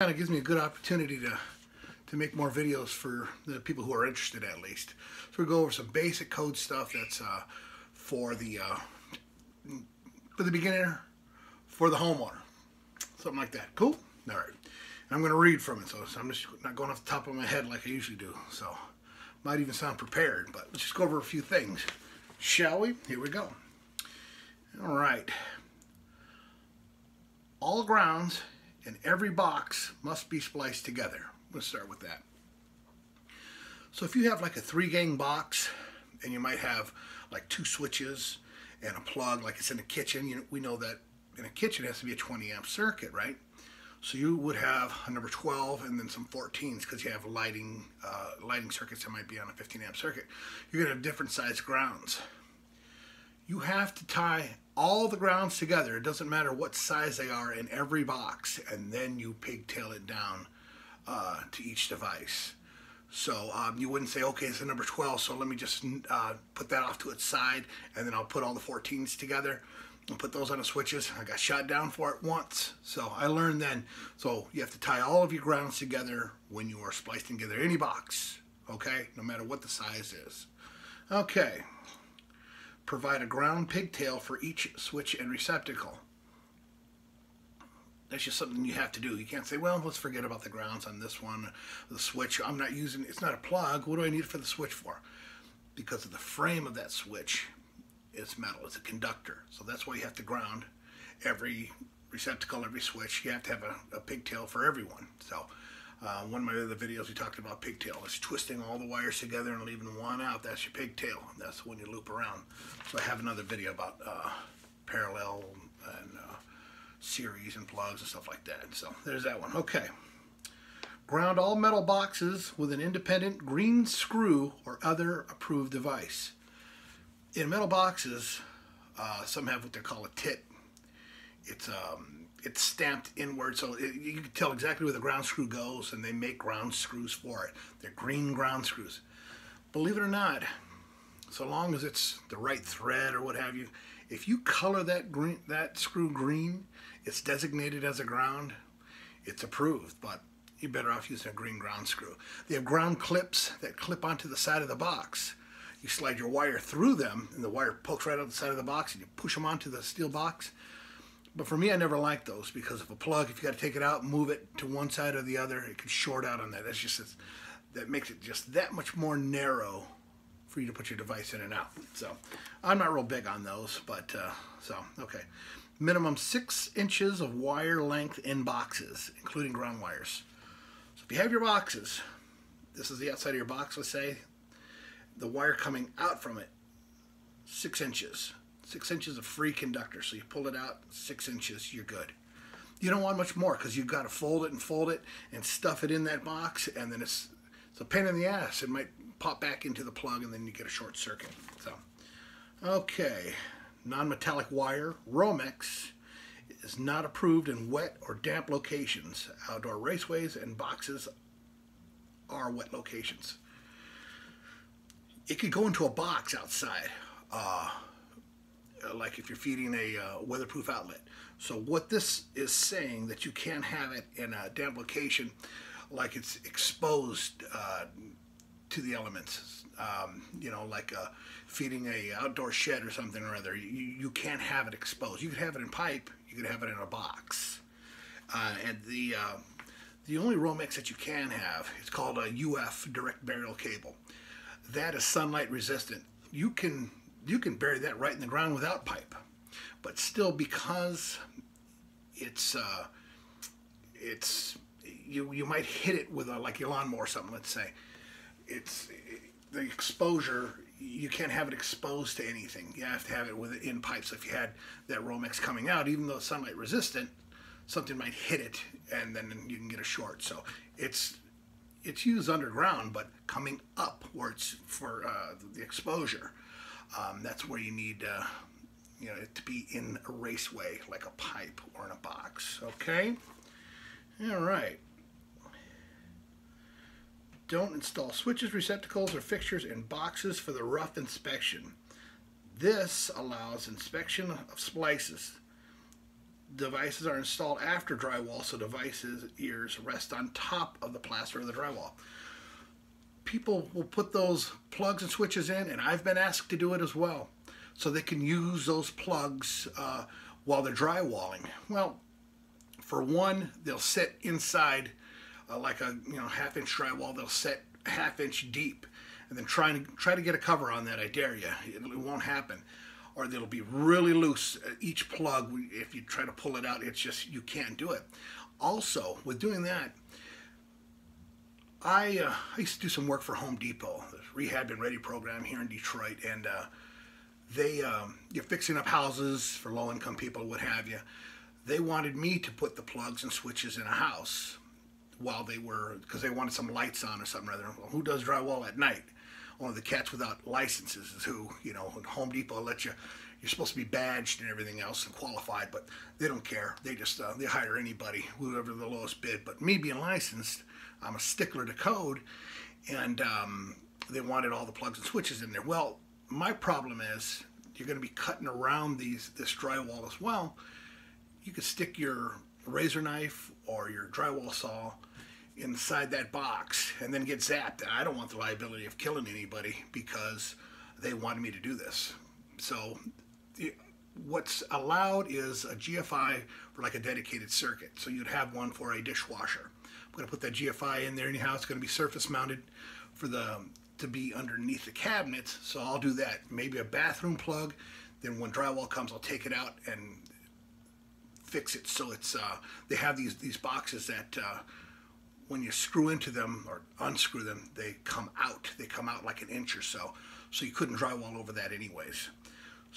kind of gives me a good opportunity to to make more videos for the people who are interested at least. So we go over some basic code stuff that's uh, for the uh, for the beginner, for the homeowner, something like that. Cool. All right. And I'm going to read from it, so I'm just not going off the top of my head like I usually do. So might even sound prepared, but let's just go over a few things, shall we? Here we go. All right. All grounds in every box must be spliced together. Let's start with that. So if you have like a three gang box and you might have like two switches and a plug like it's in a kitchen, you know, we know that in a kitchen it has to be a 20 amp circuit, right? So you would have a number 12 and then some 14s because you have lighting uh, lighting circuits that might be on a 15 amp circuit. You're going to have different size grounds. You have to tie all the grounds together. It doesn't matter what size they are in every box and then you pigtail it down uh, to each device. So um, you wouldn't say, okay, it's a number 12, so let me just uh, put that off to its side and then I'll put all the 14s together and put those on the switches. I got shot down for it once, so I learned then. So you have to tie all of your grounds together when you are splicing together any box, okay, no matter what the size is. Okay, provide a ground pigtail for each switch and receptacle that's just something you have to do. You can't say, well, let's forget about the grounds on this one, the switch. I'm not using, it's not a plug. What do I need for the switch for? Because of the frame of that switch it's metal. It's a conductor. So that's why you have to ground every receptacle, every switch. You have to have a, a pigtail for everyone. So uh, one of my other videos we talked about pigtail. It's twisting all the wires together and leaving one out. That's your pigtail. That's when you loop around. So I have another video about uh, parallel and uh, series and plugs and stuff like that. So there's that one. Okay. Ground all metal boxes with an independent green screw or other approved device. In metal boxes, uh, some have what they call a tit. It's um, it's stamped inward, so it, you can tell exactly where the ground screw goes, and they make ground screws for it. They're green ground screws. Believe it or not, so long as it's the right thread or what have you, if you color that green that screw green, it's designated as a ground, it's approved, but you're better off using a green ground screw. They have ground clips that clip onto the side of the box. You slide your wire through them, and the wire pokes right out the side of the box, and you push them onto the steel box. But for me, I never liked those because of a plug, if you got to take it out, move it to one side or the other, it could short out on that. That's just that makes it just that much more narrow for you to put your device in and out. So I'm not real big on those, but uh, so okay. Minimum six inches of wire length in boxes, including ground wires. So if you have your boxes, this is the outside of your box, let's say, the wire coming out from it, six inches. Six inches of free conductor. So you pull it out, six inches, you're good. You don't want much more because you've got to fold it and fold it and stuff it in that box, and then it's, it's a pain in the ass. It might pop back into the plug and then you get a short circuit. So, okay, non-metallic wire, Romex, is not approved in wet or damp locations. Outdoor raceways and boxes are wet locations. It could go into a box outside, uh, like if you're feeding a uh, weatherproof outlet. So what this is saying that you can't have it in a damp location like it's exposed uh, to the elements. Um, you know, like uh, feeding a outdoor shed or something or other. You, you can't have it exposed. You could have it in pipe. You could have it in a box. Uh, and the uh, the only Romex that you can have is called a UF direct burial cable. That is sunlight resistant. You can you can bury that right in the ground without pipe, but still because it's uh, it's you you might hit it with a like your lawnmower or something. Let's say it's the exposure you can't have it exposed to anything. You have to have it with in pipes. If you had that Romex coming out, even though it's sunlight resistant, something might hit it and then you can get a short. So it's it's used underground, but coming up where it's for uh, the exposure, um, that's where you need uh, you know it to be in a raceway, like a pipe or in a box. Okay. All right. Don't install switches, receptacles, or fixtures in boxes for the rough inspection. This allows inspection of splices. devices are installed after drywall, so devices ears rest on top of the plaster of the drywall. People will put those plugs and switches in, and I've been asked to do it as well, so they can use those plugs uh, while they're drywalling. Well, for one, they'll sit inside uh, like a you know half inch drywall. They'll sit half inch deep, and then try to try to get a cover on that. I dare you, it, it won't happen or they'll be really loose. Uh, each plug, if you try to pull it out, it's just, you can't do it. Also, with doing that, I, uh, I used to do some work for Home Depot, the Rehab and Ready program here in Detroit, and uh, they, um, you're fixing up houses for low income people, what have you. They wanted me to put the plugs and switches in a house while they were, because they wanted some lights on or something rather. Well, who does drywall at night? one of the cats without licenses is who, you know, Home Depot let you, you're supposed to be badged and everything else and qualified, but they don't care. They just, uh, they hire anybody, whoever the lowest bid. But me being licensed, I'm a stickler to code, and um, they wanted all the plugs and switches in there. Well, my problem is you're going to be cutting around these this drywall as well. You could stick your razor knife or your drywall saw inside that box and then get zapped. And I don't want the liability of killing anybody because they wanted me to do this. So what's allowed is a GFI for like a dedicated circuit. So you'd have one for a dishwasher. I'm going to put that GFI in there anyhow. It's going to be surface mounted for the to be underneath the cabinets. So I'll do that. Maybe a bathroom plug. Then when drywall comes, I'll take it out and fix it so it's uh, they have these these boxes that uh, when you screw into them or unscrew them, they come out. They come out like an inch or so. So you couldn't drywall over that anyways.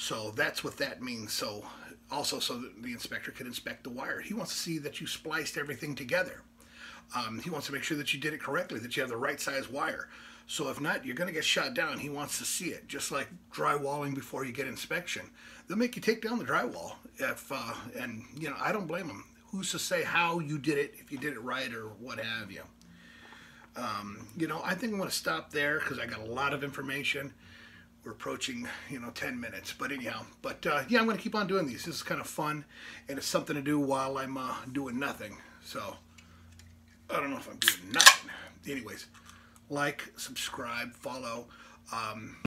So that's what that means. So also so that the inspector can inspect the wire. He wants to see that you spliced everything together. Um, he wants to make sure that you did it correctly, that you have the right size wire. So if not, you're going to get shot down. He wants to see it, just like drywalling before you get inspection. They'll make you take down the drywall if, uh, and you know, I don't blame them who's to say how you did it, if you did it right or what have you. Um, you know, I think I'm going to stop there because I got a lot of information. We're approaching, you know, 10 minutes. But anyhow, but uh, yeah, I'm going to keep on doing these. This is kind of fun, and it's something to do while I'm uh, doing nothing. So, I don't know if I'm doing nothing. Anyways, like, subscribe, follow. Um,